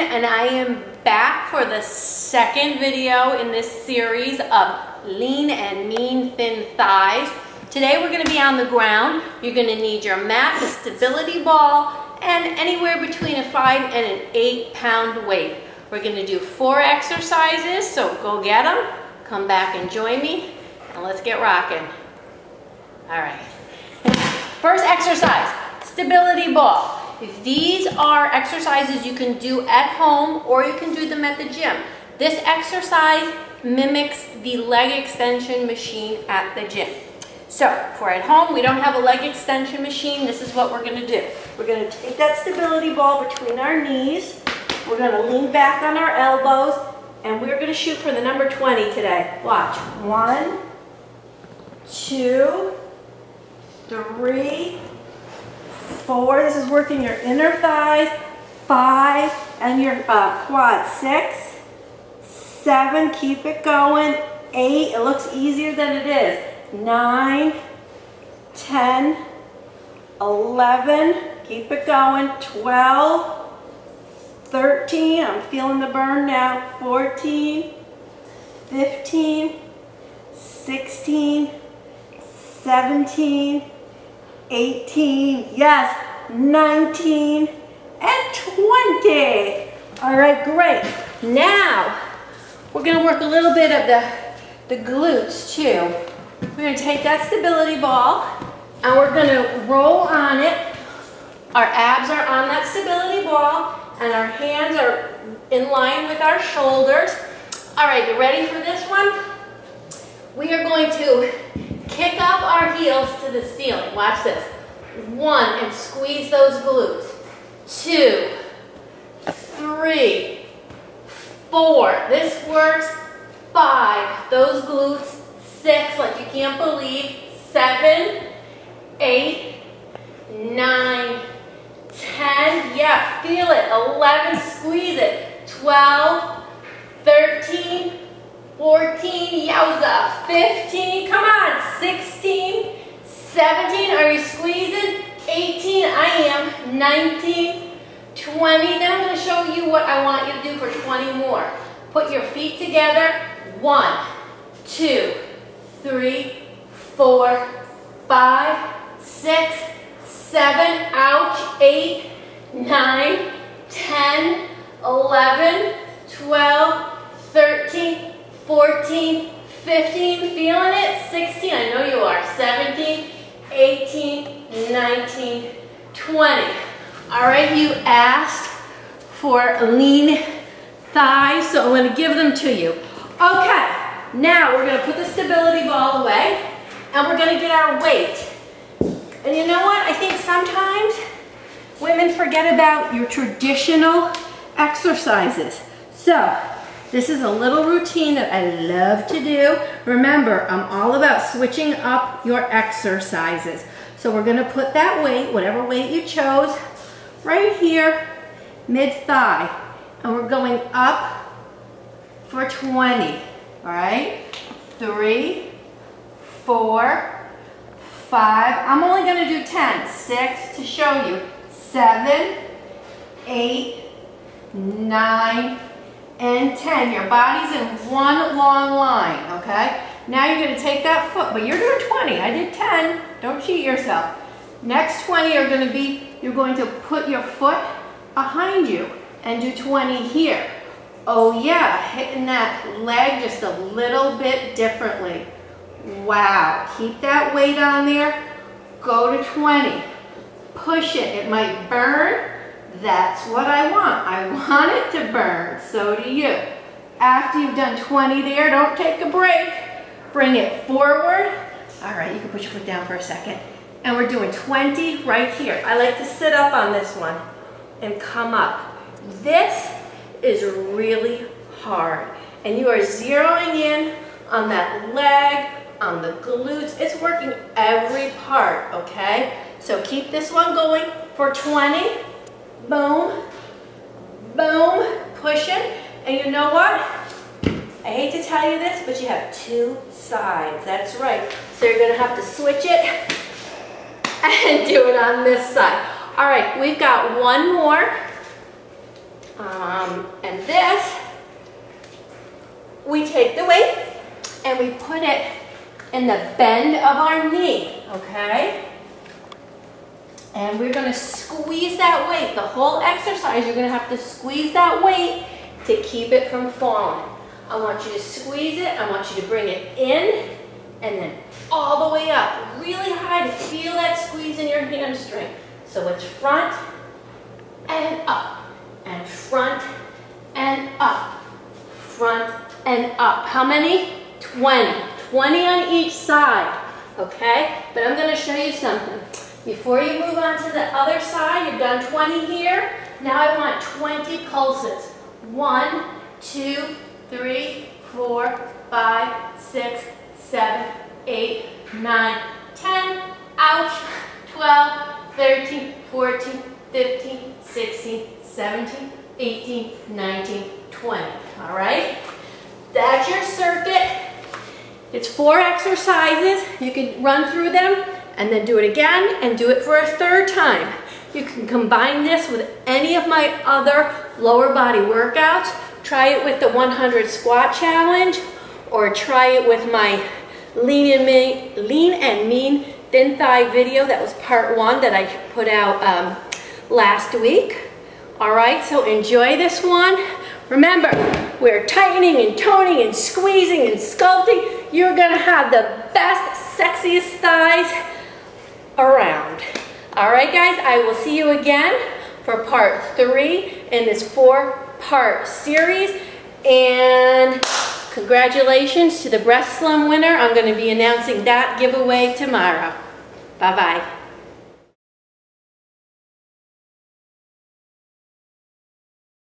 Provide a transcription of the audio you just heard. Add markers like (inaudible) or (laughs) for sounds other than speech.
and I am back for the second video in this series of lean and mean thin thighs. Today we're going to be on the ground. You're going to need your mat, a stability ball, and anywhere between a 5 and an 8 pound weight. We're going to do four exercises, so go get them, come back and join me, and let's get rocking. All right. (laughs) First exercise, stability ball. These are exercises you can do at home or you can do them at the gym. This exercise mimics the leg extension machine at the gym. So for at home, we don't have a leg extension machine. This is what we're gonna do. We're gonna take that stability ball between our knees. We're gonna lean back on our elbows and we're gonna shoot for the number 20 today. Watch, one, two, three, four. This is working your inner thighs. Five, and your uh, quad. Six, seven, keep it going. Eight, it looks easier than it is. Nine, ten, eleven, keep it going. Twelve, thirteen, I'm feeling the burn now. Fourteen, fifteen, sixteen, seventeen. 18, yes, 19, and 20. All right, great. Now, we're gonna work a little bit of the, the glutes too. We're gonna take that stability ball and we're gonna roll on it. Our abs are on that stability ball and our hands are in line with our shoulders. All right, you ready for this one? We are going to Kick up our heels to the ceiling. Watch this. One, and squeeze those glutes. Two, three, four. This works. Five, those glutes. Six, like you can't believe. Seven, eight, nine, ten. Yeah, feel it. Eleven, squeeze it. Twelve, thirteen, 14, yowza, 15, come on, 16, 17, are you squeezing? 18, I am, 19, 20, then I'm gonna show you what I want you to do for 20 more. Put your feet together, one, two, three, four, five, six, seven, ouch, eight, nine, 10, 11, 12, 13, 14, 15, feeling it, 16, I know you are, 17, 18, 19, 20. All right, you asked for lean thighs, so I'm gonna give them to you. Okay, now we're gonna put the stability ball away and we're gonna get our weight. And you know what, I think sometimes women forget about your traditional exercises. So, this is a little routine that I love to do. Remember, I'm all about switching up your exercises. So we're gonna put that weight, whatever weight you chose, right here, mid-thigh. And we're going up for 20, all right? Three, four, five. I'm only gonna do 10. Six to show you. Seven, eight, nine, and 10. Your body's in one long line, okay? Now you're gonna take that foot, but you're doing 20. I did 10. Don't cheat yourself. Next 20 are gonna be, you're going to put your foot behind you and do 20 here. Oh yeah, hitting that leg just a little bit differently. Wow, keep that weight on there. Go to 20. Push it, it might burn, that's what I want. I want it to burn. So do you. After you've done 20 there, don't take a break. Bring it forward. All right, you can put your foot down for a second. And we're doing 20 right here. I like to sit up on this one and come up. This is really hard. And you are zeroing in on that leg, on the glutes. It's working every part, okay? So keep this one going for 20 boom, boom, pushing. And you know what? I hate to tell you this, but you have two sides. That's right. So you're gonna have to switch it (laughs) and do it on this side. All right, we've got one more. Um, and this, we take the weight and we put it in the bend of our knee, okay? And we're gonna squeeze that weight. The whole exercise, you're gonna have to squeeze that weight to keep it from falling. I want you to squeeze it. I want you to bring it in and then all the way up, really high to feel that squeeze in your hamstring. So it's front and up, and front and up, front and up. How many? 20. 20 on each side, okay? But I'm gonna show you something. Before you move on to the other side, you've done 20 here. Now I want 20 pulses. One, two, three, four, five, six, seven, eight, nine, 10, ouch, 12, 13, 14, 15, 16, 17, 18, 19, 20, all right? That's your circuit. It's four exercises. You can run through them and then do it again and do it for a third time. You can combine this with any of my other lower body workouts. Try it with the 100 squat challenge or try it with my lean and mean, lean and mean thin thigh video. That was part one that I put out um, last week. All right, so enjoy this one. Remember, we're tightening and toning and squeezing and sculpting. You're gonna have the best, sexiest thighs around. All right, guys, I will see you again for part three in this four-part series. And congratulations to the Breast Slim winner. I'm going to be announcing that giveaway tomorrow. Bye-bye.